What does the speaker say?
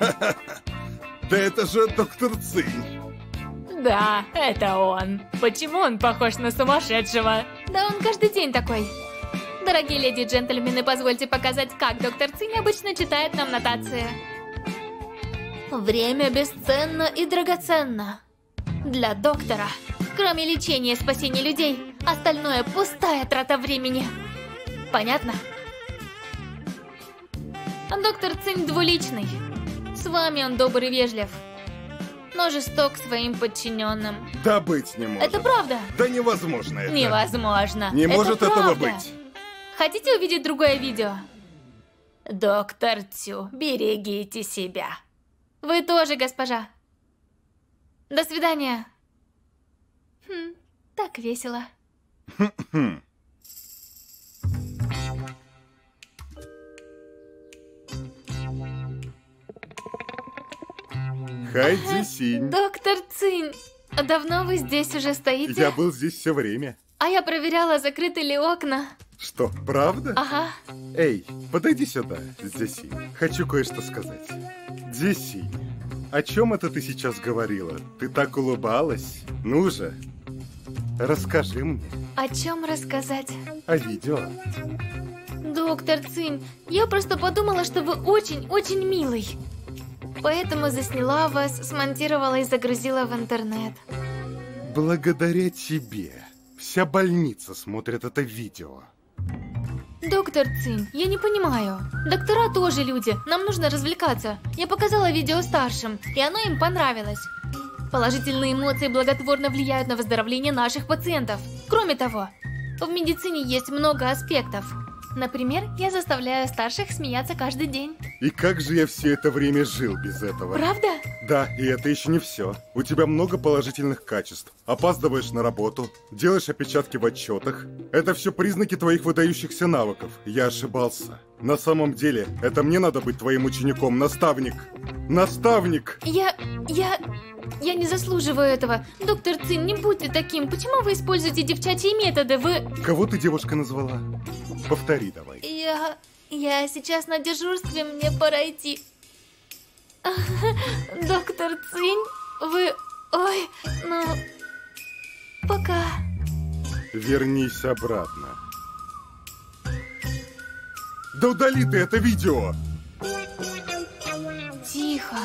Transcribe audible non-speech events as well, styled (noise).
(laughs) Да это же доктор Цинь. Да, это он. Почему он похож на сумасшедшего? Да он каждый день такой. Дорогие леди и джентльмены, позвольте показать, как доктор Цинь обычно читает нам нотации. Время бесценно и драгоценно. Для доктора, кроме лечения и спасения людей, остальное пустая трата времени. Понятно? Доктор Цинь двуличный. С вами он добрый и вежлив, но жесток к своим подчиненным. Да быть не может. Это правда? Да невозможно это. Невозможно. Не Это может этого правда. быть. Хотите увидеть другое видео? Доктор Цю, берегите себя. Вы тоже, госпожа. До свидания. Хм, так весело. (laughs) Хайди Синь. Доктор Цинь, давно вы здесь уже стоите? Я был здесь все время. А я проверяла, закрыты ли окна. Что, правда? Ага. Эй, подойди сюда, Дзесинь. Хочу кое-что сказать. Дзесинь, о чем это ты сейчас говорила? Ты так улыбалась? Ну же, расскажи мне О чем рассказать? о видео. Доктор Цинь, я просто подумала, что вы очень-очень милый. Поэтому засняла вас, смонтировала и загрузила в интернет. Благодаря тебе вся больница смотрит это видео. Доктор Цинь, я не понимаю. Доктора тоже люди, нам нужно развлекаться. Я показала видео старшим, и оно им понравилось. Положительные эмоции благотворно влияют на выздоровление наших пациентов. Кроме того, в медицине есть много аспектов. Например, я заставляю старших смеяться каждый день. И как же я все это время жил без этого? Правда? Да, и это еще не все. У тебя много положительных качеств. Опаздываешь на работу, делаешь опечатки в отчетах. Это все признаки твоих выдающихся навыков. Я ошибался. На самом деле, это мне надо быть твоим учеником, наставник. Наставник! Я... я... Я не заслуживаю этого. Доктор Цин, не будьте таким. Почему вы используете девчачьи методы? Вы... Кого ты девушка назвала? Повтори давай. Я... Я сейчас на дежурстве, мне пора идти. (laughs) Доктор Цинь, вы... Ой, ну... Пока. Вернись обратно. Да удали ты это видео! Тихо.